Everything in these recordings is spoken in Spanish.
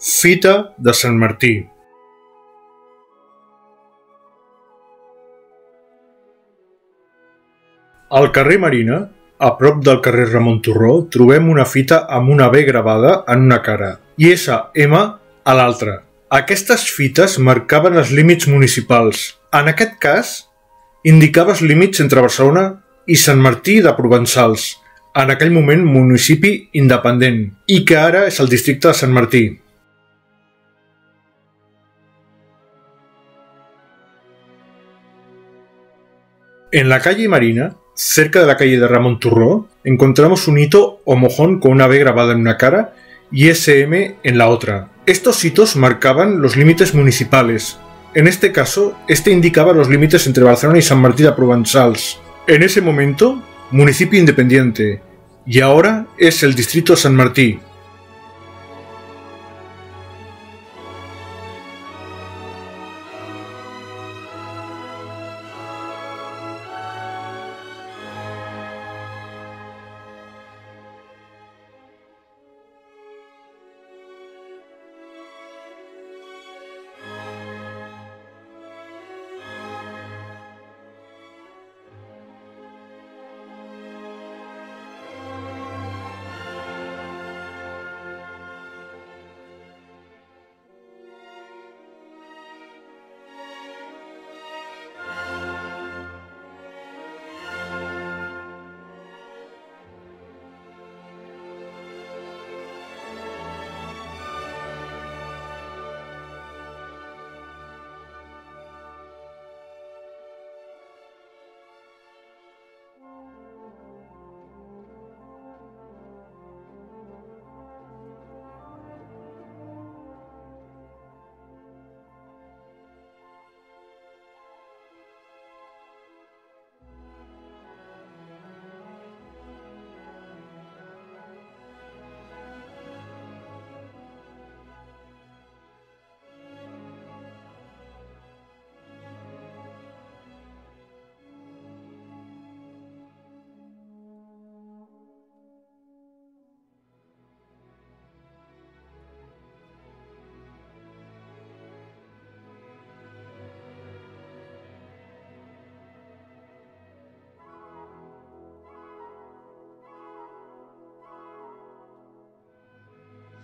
Fita de Sant Martí. Al carrer Marina, a prop del carrer Ramon Torró, trobem una fita amb una B gravada en una cara i SM a l'altra. Aquestes fites marcaven els límits municipals. En aquest cas, indicava els límits entre Barcelona i Sant Martí de Provençals, en aquell moment municipi independent, i que ara és el districte de Sant Martí. En la calle Marina, cerca de la calle de Ramón Turró, encontramos un hito o mojón con una B grabada en una cara y SM en la otra. Estos hitos marcaban los límites municipales. En este caso, este indicaba los límites entre Barcelona y San Martí de Provençals. En ese momento, municipio independiente, y ahora es el distrito San Martí,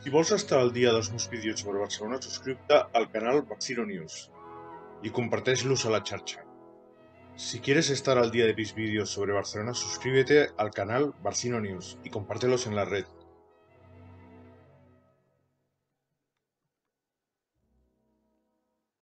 Si vols estar al dia dels meus vídeos sobre Barcelona, subscriu-te al canal Barcino News y comparteix-los a la xarxa. Si quieres estar al día de mis vídeos sobre Barcelona, suscríbete al canal Barcino News y compártelos en la red.